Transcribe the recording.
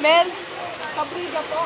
Mel, kabriga po.